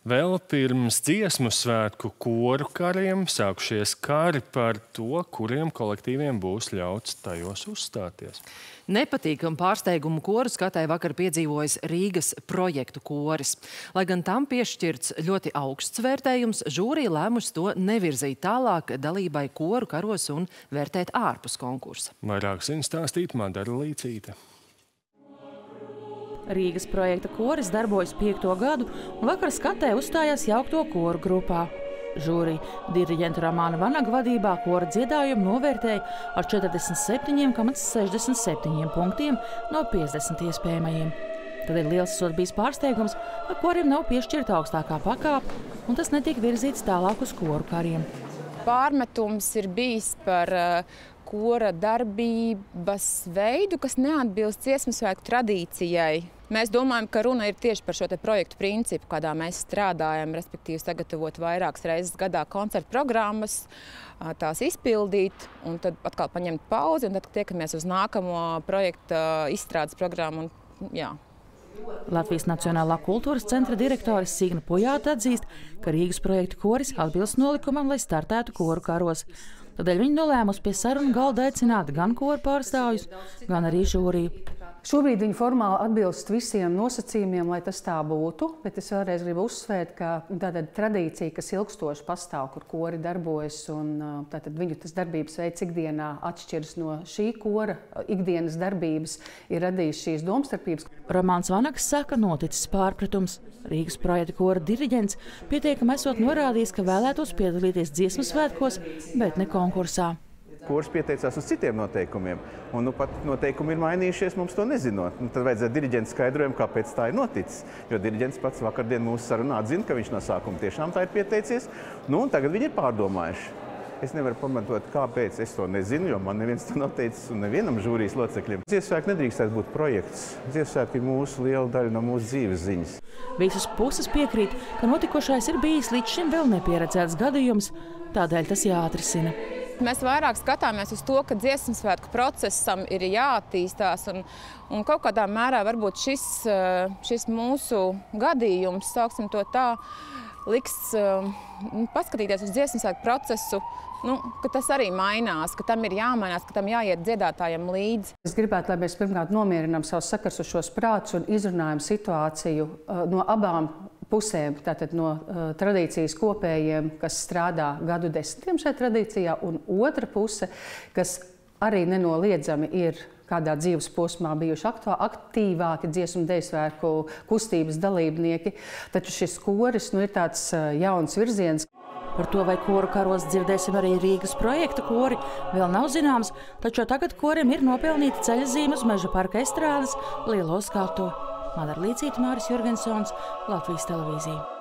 Vēl pirms dziesmu svētku koru kariem sākušies kari par to, kuriem kolektīviem būs ļauts tajos uzstāties. Nepatīkamu pārsteigumu koru skatai vakar piedzīvojis Rīgas projektu koris. Lai gan tam piešķirts ļoti augsts vērtējums, žūrija lēmusi to nevirzīt tālāk dalībai koru karos un vērtēt ārpus konkursa. Vairāk zina stāstīt Madara Līcīte. Rīgas projekta koris darbojas piekto gadu, un vakar skatē uzstājās jaukto koru grupā. Žūrija diriģenta Ramāna Vanaga vadībā kora dziedājumu novērtēja ar 47,67 punktiem no 50 iespējamajiem. Tad ir liels esot bijis pārsteigums, ka korim nav piešķirta augstākā pakāpe, un tas netika virzīts tālāk uz koru kariem. Pārmetums ir bijis par uh, kora darbības veidu, kas neatbilst dziesmu svētku tradīcijai. Mēs domājam, ka runa ir tieši par šo projektu principu, kādā mēs strādājam, respektīvi sagatavot vairākas reizes gadā koncertu programmas, tās izpildīt, un tad atkal paņemt pauzi, un tad tiekamies uz nākamo projekta izstrādes programmu. Un, jā. Latvijas Nacionālā kultūras centra direktore Signa Pujāta atzīst, ka Rīgas projekta koris atbilst nolikumam, lai startētu koru karos. Tādēļ viņi nolēmusi pie sarunu galda aicināt gan koru pārstāvjus, gan arī žūriju. Šobrīd viņi formāli atbilst visiem nosacījumiem, lai tas tā būtu, bet es vēlreiz gribu uzsvērt, ka tāda tradīcija, kas ilgstoši pastāv, kur kori darbojas, un tātad viņu tas darbības veids ikdienā atšķiras no šī kora ikdienas darbības, ir radījis šīs domstarpības. Romāns Vanaks saka, noticis pārpratums. Rīgas projekta kora diriģents pietiekami esot norādījis, ka vēlētos piedalīties dziesmu svētkos, bet ne konkursā kurs pieteicās uz citiem noteikumiem. Un, nu, pat noteikumi ir mainījušies, mums to nezinot. Nu, tad vajadzēja diriģenta skaidrojumu, kāpēc tā ir noticis. Jo diriģents pats vakardien mūsu sarunā atzina, ka viņš no sākuma tiešām tā ir pieteicies. Nu, tagad viņi ir pārdomājuši. Es nevaru pamatot, kāpēc. Es to nezinu, jo man neviens to nav teicis, un nevienam žūrijas locekļiem. Ziemassvētki nedrīkstētu būt projekts. Ziemassvētki ir mūsu liela daļa no mūsu dzīves ziņas. Visas puses piekrīt, ka notikošais ir bijis līdz šim vēl nepieredzēts gadījums, tādēļ tas jāatrisina. Mēs vairāk skatāmies uz to, ka dziesmu svētku procesam ir jāattīstās. Un, un kaut kādā mērā varbūt šis, eh, šis mūsu gadījums, sauksim to tā, liks eh, paskatīties uz dziesmu svētku procesu nu, tas arī mainās, ka tam ir jāmainās, ka tam jāiet dziedātājiem līdzi. Es gribētu, lai mēs pirmkārt nomierinām savus sakarsušos prātus un izrunājam situāciju uh, no abām pusēm, tātad no uh, tradīcijas kopējiem, kas strādā gadu desmitiem šajā tradīcijā, un otra puse, kas arī nenoliedzami ir kādā dzīves posmā bijuši aktīvāki dziesmu dēļsvēku kustības dalībnieki. Taču šis koris nu, ir tāds uh, jauns virziens. Par to, vai koru karos dzirdēsim arī Rīgas projekta kori, vēl nav zināms, taču tagad korim ir nopelnīta ceļa zīme uz meža parka estrādes lielo skatu. Madara Līcīta, Māris Jurgensons, Latvijas televīzija.